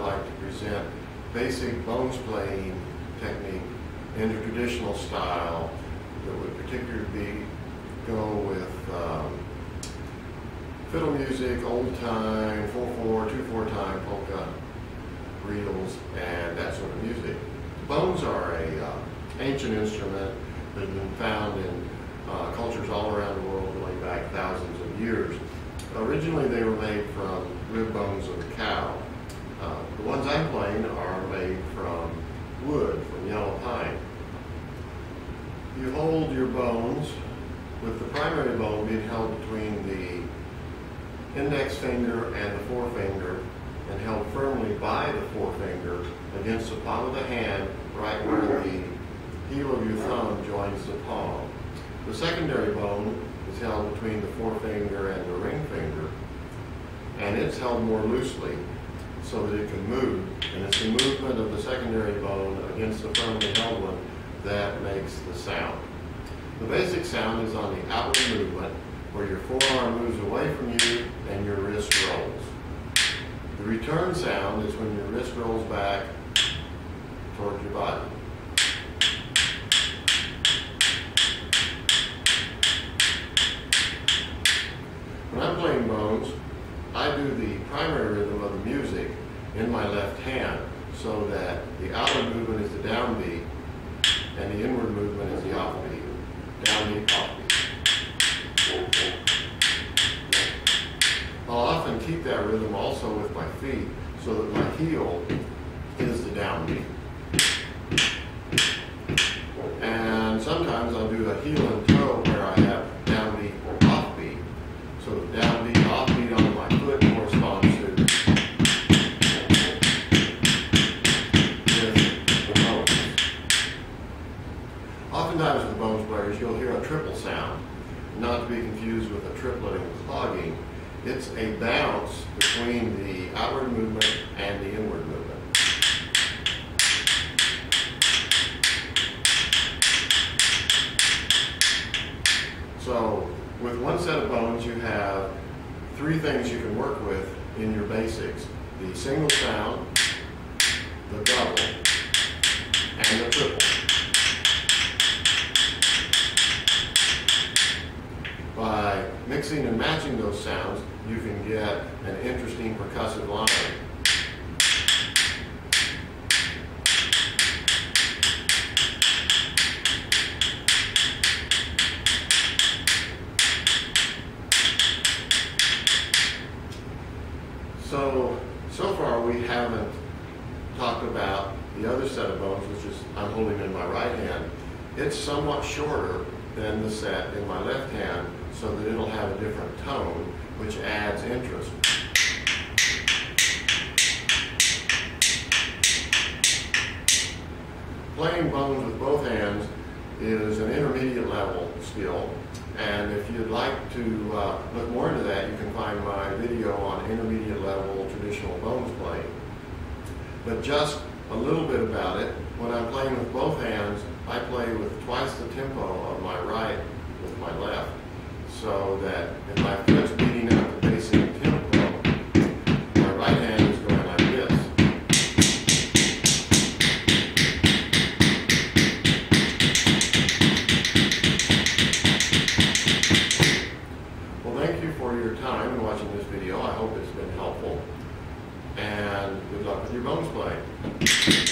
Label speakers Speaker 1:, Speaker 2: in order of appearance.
Speaker 1: I'd like to present basic bones playing technique in the traditional style that would particularly be, go with um, fiddle music, old time, 4-4, 2-4 time, polka, reels, and that sort of music. Bones are a uh, ancient instrument that has been found in uh, cultures all around the world going back thousands of years. Originally they were made from rib bones of a cow. Uh, the ones I'm playing are made from wood, from yellow pine. You hold your bones with the primary bone being held between the index finger and the forefinger and held firmly by the forefinger against the palm of the hand right where the heel of your thumb joins the palm. The secondary bone is held between the forefinger and the ring finger, and it's held more loosely so that it can move. And it's the movement of the secondary bone against the firmly held one that makes the sound. The basic sound is on the outward movement, where your forearm moves away from you and your wrist rolls. The return sound is when your wrist rolls back towards your body. When I'm playing I do the primary rhythm of the music in my left hand so that the outward movement is the downbeat and the inward movement is the offbeat. Downbeat, offbeat. I'll often keep that rhythm also with my feet so that my heel is the downbeat. And sometimes I'll do a heel and toe where I have downbeat or offbeat. So the downbeat, offbeat on my foot corresponds to with the bones. Oftentimes with bones players, you'll hear a triple sound, not to be confused with a triplet and clogging. It's a bounce between the outward movement and the inward movement. So with one set of bones, you have three things you can work with in your basics. The single sound, the double, and the triple. By mixing and matching those sounds, you can get an interesting percussive line. So, so far we haven't talked about the other set of bones, which is I'm holding in my right hand. It's somewhat shorter than the set in my left hand, so that it'll have a different tone, which adds interest. Playing bones with both hands is an intermediate level skill, and if you'd like to uh, look more into that, you can find my video on intermediate level traditional bones playing. But just a little bit about it, when I'm playing with both hands, I play with twice the tempo of my right with my left, so that if my foot's beating out the basic tempo, my right hand is going like this. Well, thank you for your time in watching this video. I hope it's been helpful. And good luck with your bones playing.